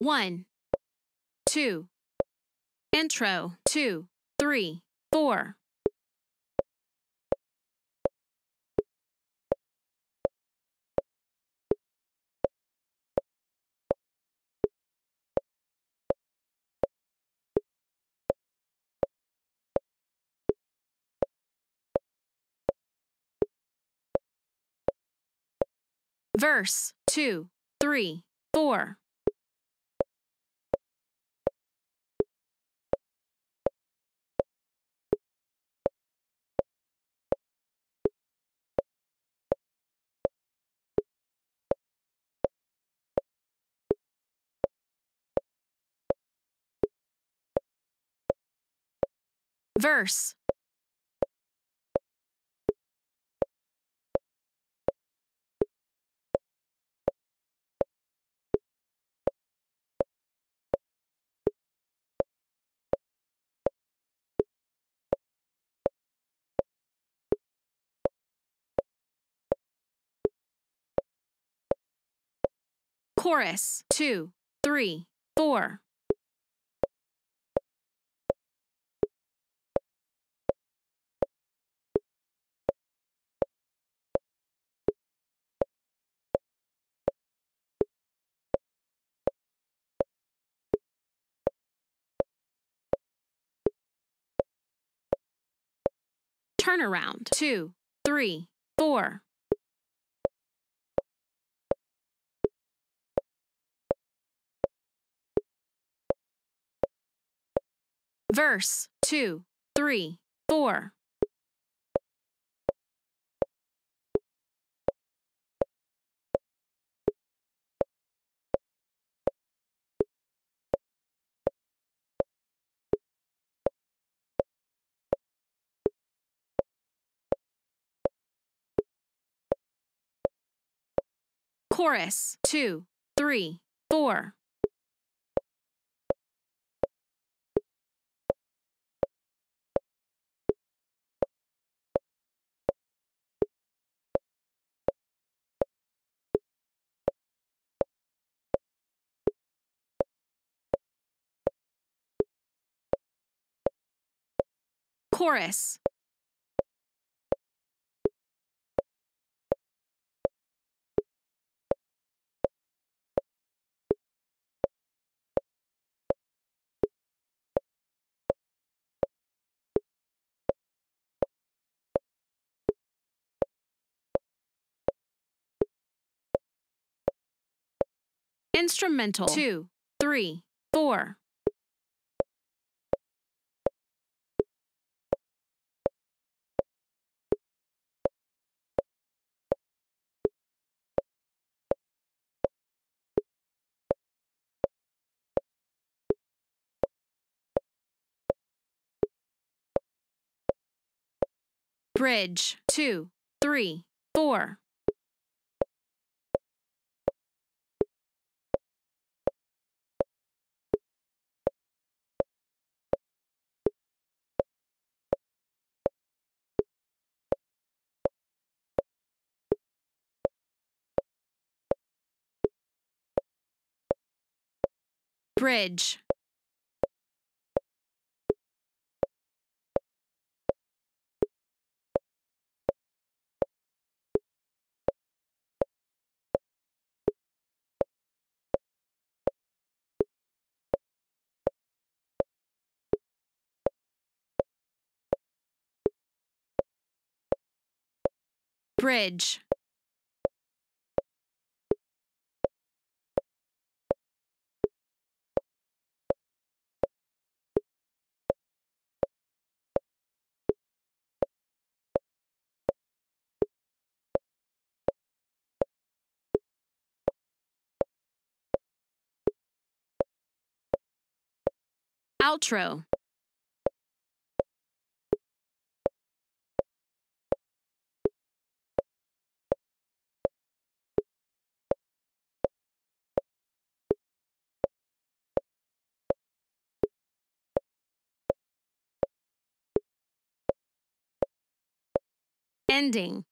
One, two. Intro, two, three, four. Verse, two, three, four. Verse. Chorus 2, 3, 4. Turn around. Two, three, four. Verse two, three, four. Chorus, two, three, four. Chorus. Instrumental, two, three, four. Bridge, two, three, four. Bridge. Bridge. Outro. Ending.